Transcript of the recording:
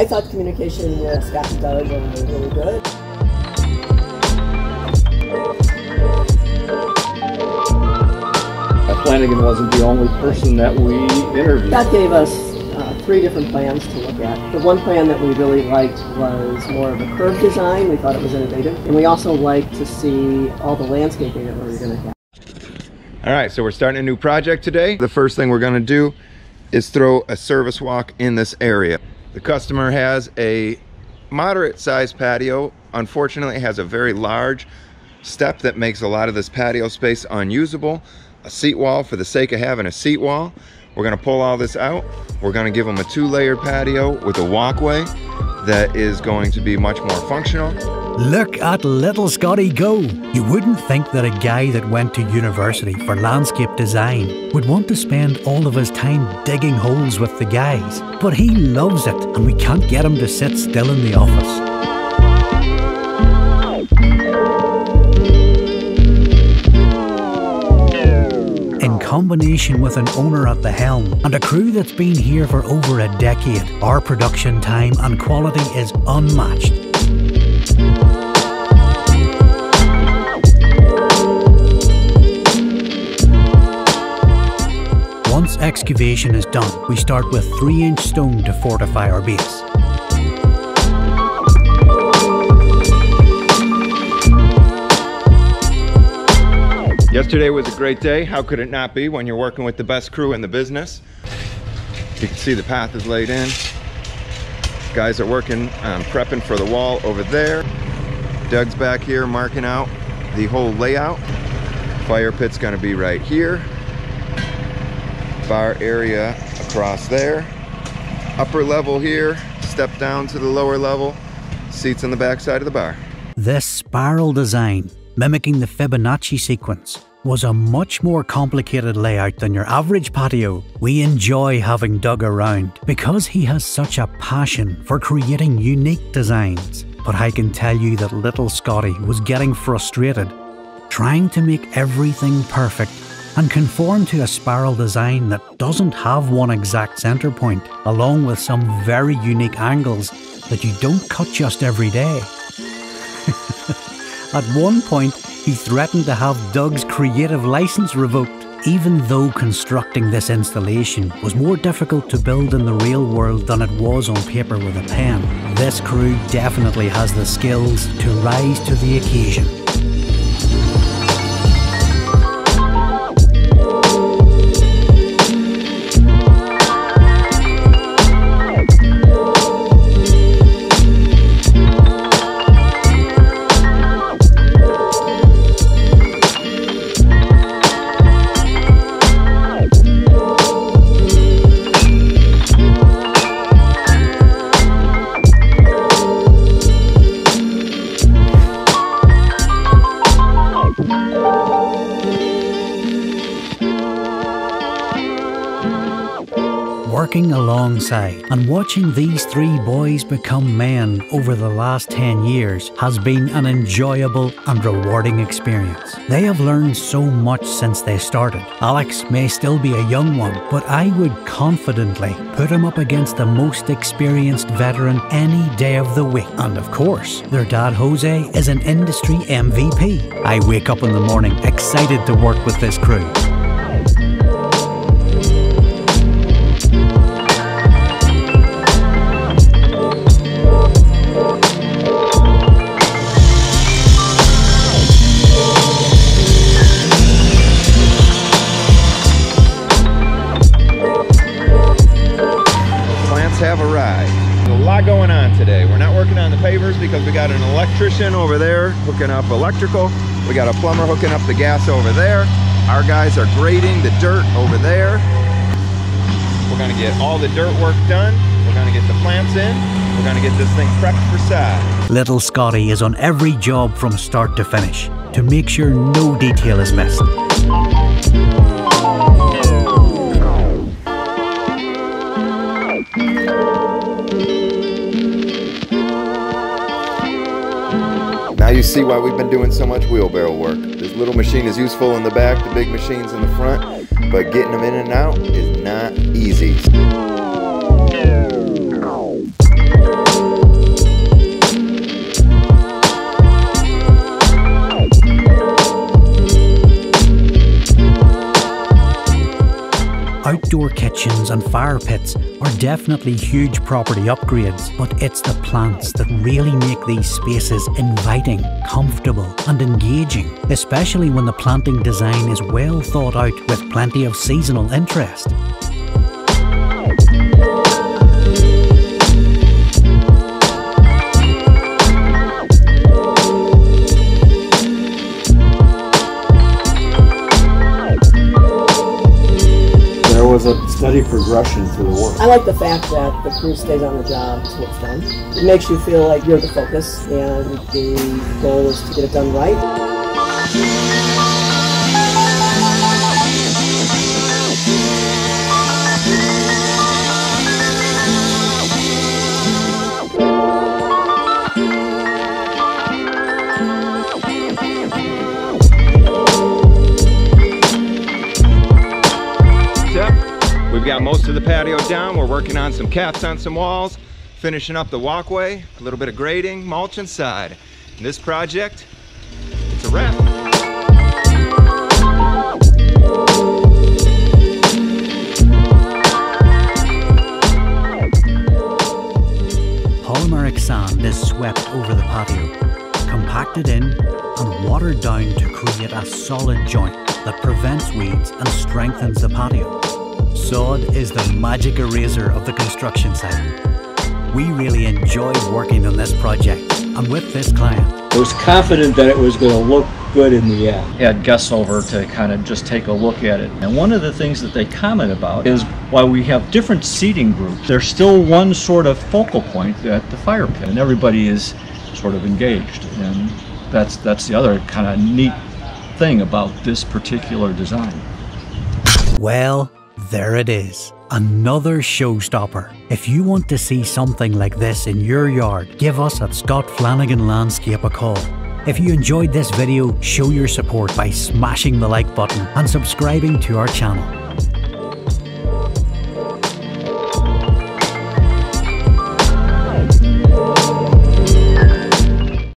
I thought the communication with Scott and Doug was really good. Flanagan wasn't the only person that we interviewed. That gave us uh, three different plans to look at. The one plan that we really liked was more of a curved design. We thought it was innovative. And we also liked to see all the landscaping that we were going to have. All right, so we're starting a new project today. The first thing we're gonna do is throw a service walk in this area. The customer has a moderate sized patio. Unfortunately, it has a very large step that makes a lot of this patio space unusable. A seat wall for the sake of having a seat wall. We're gonna pull all this out. We're gonna give them a two layered patio with a walkway that is going to be much more functional. Look at little Scotty go! You wouldn't think that a guy that went to university for landscape design would want to spend all of his time digging holes with the guys, but he loves it and we can't get him to sit still in the office. Combination with an owner at the helm and a crew that's been here for over a decade, our production time and quality is unmatched. Once excavation is done, we start with 3 inch stone to fortify our base. Yesterday was a great day. How could it not be when you're working with the best crew in the business? You can see the path is laid in. Guys are working on prepping for the wall over there. Doug's back here marking out the whole layout. Fire pit's gonna be right here. Bar area across there. Upper level here, step down to the lower level. Seats on the back side of the bar. This spiral design, mimicking the Fibonacci sequence, was a much more complicated layout than your average patio. We enjoy having Doug around because he has such a passion for creating unique designs. But I can tell you that little Scotty was getting frustrated, trying to make everything perfect and conform to a spiral design that doesn't have one exact centre point, along with some very unique angles that you don't cut just every day. At one point, he threatened to have Doug's creative license revoked. Even though constructing this installation was more difficult to build in the real world than it was on paper with a pen, this crew definitely has the skills to rise to the occasion. Working alongside and watching these three boys become men over the last 10 years has been an enjoyable and rewarding experience. They have learned so much since they started. Alex may still be a young one, but I would confidently put him up against the most experienced veteran any day of the week. And of course, their dad Jose is an industry MVP. I wake up in the morning excited to work with this crew. Going on today. We're not working on the pavers because we got an electrician over there hooking up electrical. We got a plumber hooking up the gas over there. Our guys are grading the dirt over there. We're gonna get all the dirt work done. We're gonna get the plants in. We're gonna get this thing prepped for side. Little Scotty is on every job from start to finish to make sure no detail is missed. You see why we've been doing so much wheelbarrow work. This little machine is useful in the back, the big machine's in the front, but getting them in and out is not easy. Kitchens and fire pits are definitely huge property upgrades, but it's the plants that really make these spaces inviting, comfortable, and engaging, especially when the planting design is well thought out with plenty of seasonal interest. Was a steady progression to the work. I like the fact that the crew stays on the job till it's done. It makes you feel like you're the focus, and the goal is to get it done right. We've got most of the patio down. We're working on some caps on some walls, finishing up the walkway, a little bit of grading, mulch inside. And this project, it's a wrap. Polymeric sand is swept over the patio, compacted in, and watered down to create a solid joint that prevents weeds and strengthens the patio. Sod is the magic eraser of the construction site. We really enjoyed working on this project and with this client. I was confident that it was going to look good in the end. had guests over to kind of just take a look at it. And one of the things that they comment about is while we have different seating groups, there's still one sort of focal point at the fire pit, and everybody is sort of engaged. And that's that's the other kind of neat thing about this particular design. Well, there it is. Another showstopper. If you want to see something like this in your yard, give us at Scott Flanagan Landscape a call. If you enjoyed this video, show your support by smashing the like button and subscribing to our channel.